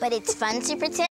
but it's fun to pretend.